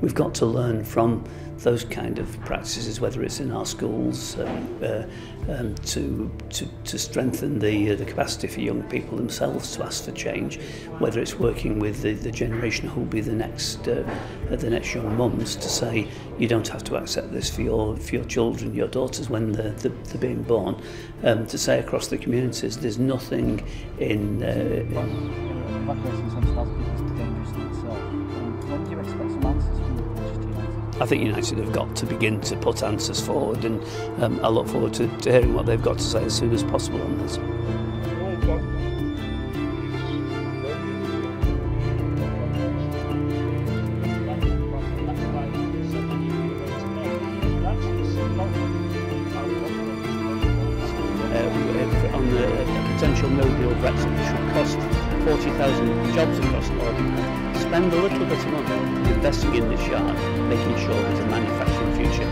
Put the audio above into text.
we've got to learn from those kind of practices, whether it's in our schools, um, uh, um, to, to, to strengthen the, uh, the capacity for young people themselves to ask for change, whether it's working with the, the generation who will be the next, uh, uh, the next young mums to say, you don't have to accept this for your, for your children, your daughters, when they're, they're, they're being born, um, to say across the communities, there's nothing in... Uh, in I think United have got to begin to put answers forward and um, I look forward to, to hearing what they've got to say as soon as possible on this. On the uh, potential no-deal Brexit, which would cost 40,000 jobs across Northern spend a little bit of money investing in this yard, making sure there's a manufacturing future